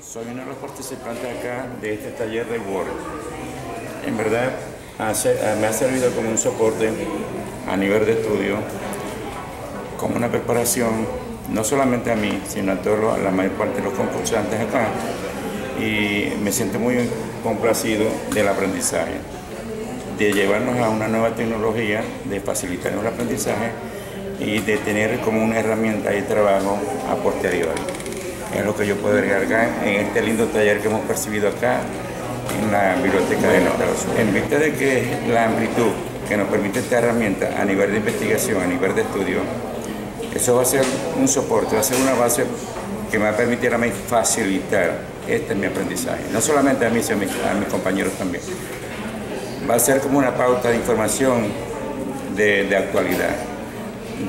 Soy uno de los participantes acá de este taller de Word. En verdad me ha servido como un soporte a nivel de estudio, como una preparación, no solamente a mí, sino a todos, a la mayor parte de los concursantes acá. Y me siento muy complacido del aprendizaje, de llevarnos a una nueva tecnología, de facilitarnos el aprendizaje y de tener como una herramienta de trabajo a posteriori es lo que yo puedo agregar en este lindo taller que hemos percibido acá en la biblioteca de Nosotros. En vista de que la amplitud que nos permite esta herramienta a nivel de investigación, a nivel de estudio, eso va a ser un soporte, va a ser una base que me va a permitir a mí facilitar este mi aprendizaje. No solamente a mí, sino a mis, compañeros también. Va a ser como una pauta de información de actualidad,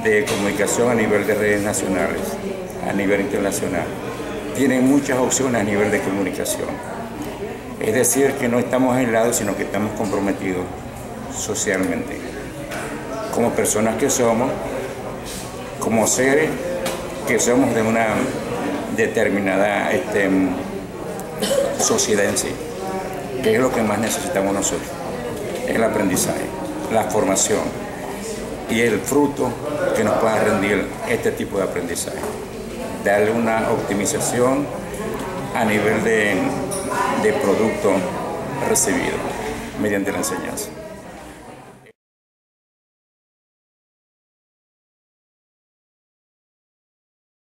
de comunicación a nivel de redes nacionales, a nivel internacional tienen muchas opciones a nivel de comunicación. Es decir, que no estamos aislados, sino que estamos comprometidos socialmente, como personas que somos, como seres que somos de una determinada este, sociedad en sí, que es lo que más necesitamos nosotros, el aprendizaje, la formación y el fruto que nos pueda rendir este tipo de aprendizaje darle una optimización a nivel de, producto recibido mediante la enseñanza.